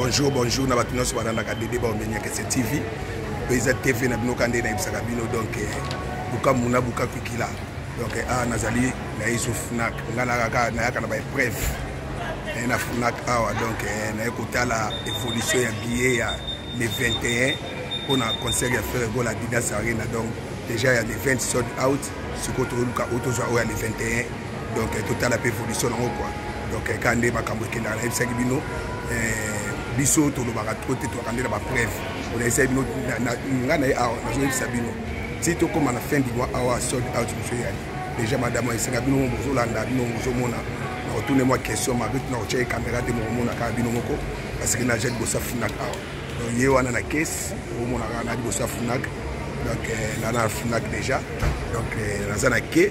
bonjour bonjour na bato nyonso balandaka dede baomenyakese tv mpe eza tv na bino ka nde nayebisaka bino donc eh, bukamu na bukakwikila donc eh, awa ah, nazali na yesu fnac ngai nakaka nayaka na baepreuve naye na fnac awa donc eh, naye kotala évolution ya billet ya le 21 mpo na concert ya frere gola didas arena donc déjà ya le 20 sold out sikoyo toluka oyo tozwa oyo ya le 21 donc eh, totala mpe evolution nango kua donc eh, ka nde makambo ekendaka nayebisaki bino eh, biso tolobaka tro te tolobaka nde na bapreuve onayebisaki bino ngai naye awa nazoyebisa bino ti tokóma na fin du mois awa sold out mosu eyali déjà madame esenga bino mo bozolanda bino bozomona nakotuna mwa question mabe tuna kotyaki kamera te mokomona kaka bino moko parce que naja liboso ya funak awa donc ye wana na kese okomona kaka na liboso ya funak donc eh, nana na funak déjà donc eh, naza na ke